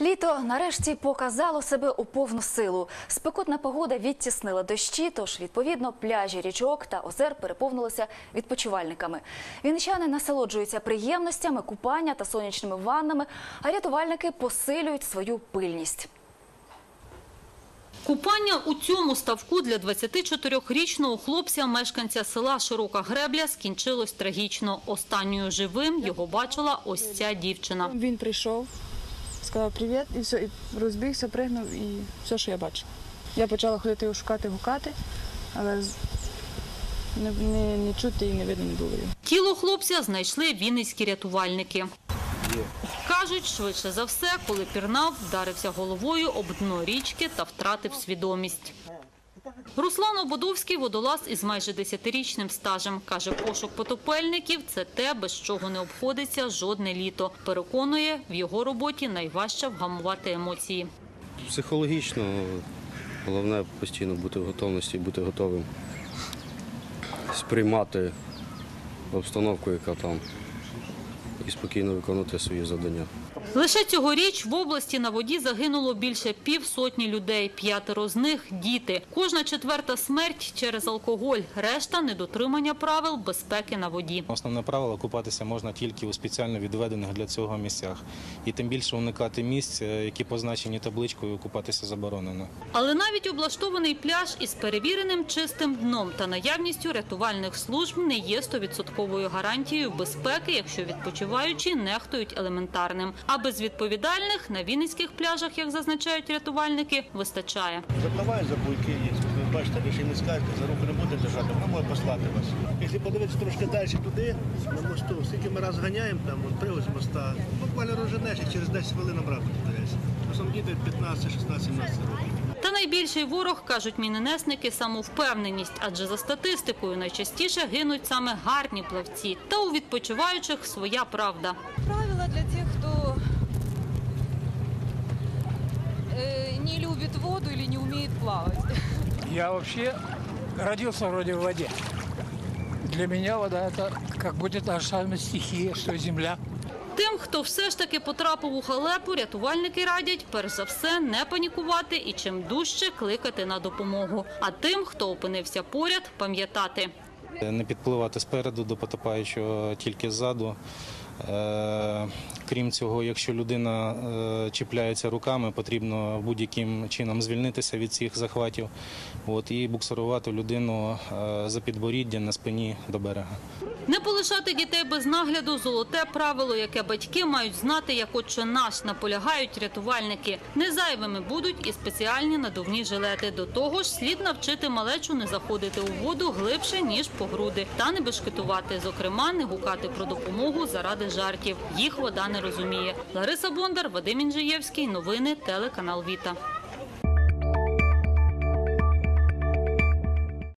Літо нарешті показало себе у повну силу. Спекотна погода відтіснила дощі, тож відповідно пляжі річок та озер переповнилися відпочивальниками. Вінничани насолоджуються приємностями купання та сонячними ваннами, а рятувальники посилюють свою пильність. Купання у цьому ставку для 24-річного хлопця, мешканця села Широка Гребля, скінчилось трагічно. Останньою живим його бачила ось ця дівчина. Він прийшов, сказав привіт, і все, і розбігся, пригнув, і все, що я бачила. Я почала ходити його шукати, гукати, але не, не, не чути і не видно не було. Тіло хлопця знайшли вінницькі рятувальники. Кажуть, швидше за все, коли пірнав, вдарився головою об дно річки та втратив свідомість. Руслан Ободовський – водолаз із майже 10-річним стажем. Каже, пошук потопельників – це те, без чого не обходиться жодне літо. Переконує, в його роботі найважче вгамувати емоції. Психологічно головне постійно бути в готовності, бути готовим сприймати обстановку, яка там, і спокійно виконувати свої завдання. Лише цьогоріч в області на воді загинуло більше півсотні людей. П'ятеро з них – діти. Кожна четверта смерть через алкоголь. Решта – недотримання правил безпеки на воді. Основне правило купатися можна тільки у спеціально відведених для цього місцях. І тим більше уникати місць, е, які позначені табличкою купатися заборонено. Але навіть облаштований пляж із перевіреним чистим дном та наявністю рятувальних служб не є стовідсотковою гарантією безпеки, якщо відпочиваючі нехтують елементарним. А безвідповідальних на вінницьких пляжах, як зазначають рятувальники, вистачає. Запливає за буйки. Ви бачите, ви не скажете, за руку не буде держати, вона може послати вас. Якщо подивитися трошки далі туди, на мосту, скільки ми раз ганяємо, там, от пригод з моста, буквально розженеш і через 10 хвилин обратно повторяйся. Часом діти 15, 16, 17 років. Та найбільший ворог, кажуть міненесники, самовпевненість, адже за статистикою найчастіше гинуть саме гарні плавці. Та у відпочиваючих своя правда. правила для тех, кто э, не любит воду или не умеет плавать. Я вообще родился вроде в воде. Для меня вода это как будет та же самая стихия, что и земля. Тим, хто все ж таки потрапив у халепу, рятувальники радять перш за все не панікувати і чим дужче кликати на допомогу. А тим, хто опинився поряд, пам'ятати. Не підпливати спереду до потопаючого, тільки ззаду. Е, Крім цього, якщо людина е, чіпляється руками, потрібно будь-яким чином звільнитися від цих захватів от, і буксирувати людину е, за підборіддя на спині до берега. Не полишати дітей без нагляду золоте правило, яке батьки мають знати, як отче наш наполягають рятувальники. Не зайвими будуть і спеціальні надувні жилети. До того ж, слід навчити малечу не заходити у воду глибше ніж по груди та не бешкетувати. Зокрема, не гукати про допомогу заради жартів. Їх вода не розуміє. Лариса Бондар, Вадим Інжиєвський. Новини телеканал Віта.